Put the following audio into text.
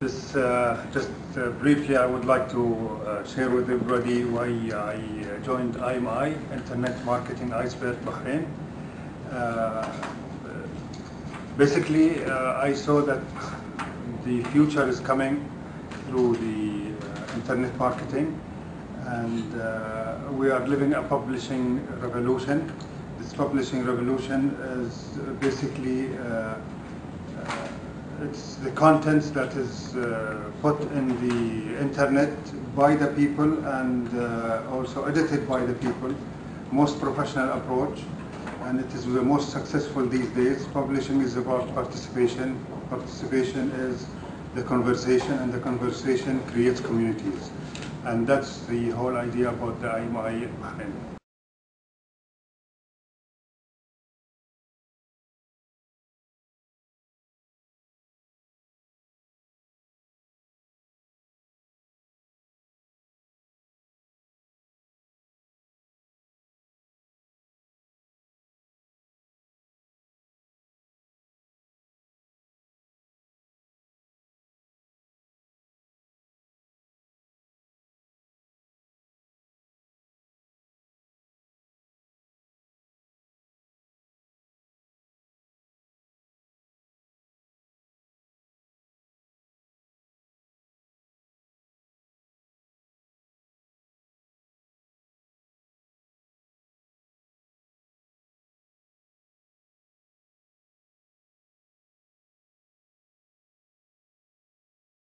This, uh, just uh, briefly, I would like to uh, share with everybody why I uh, joined IMI, Internet Marketing Iceberg Bahrain. Uh, basically, uh, I saw that the future is coming through the internet marketing, and we are living a publishing revolution. This publishing revolution is basically it's the contents that is uh, put in the internet by the people and uh, also edited by the people. Most professional approach, and it is the most successful these days. Publishing is about participation. Participation is the conversation, and the conversation creates communities. And that's the whole idea about the IMI.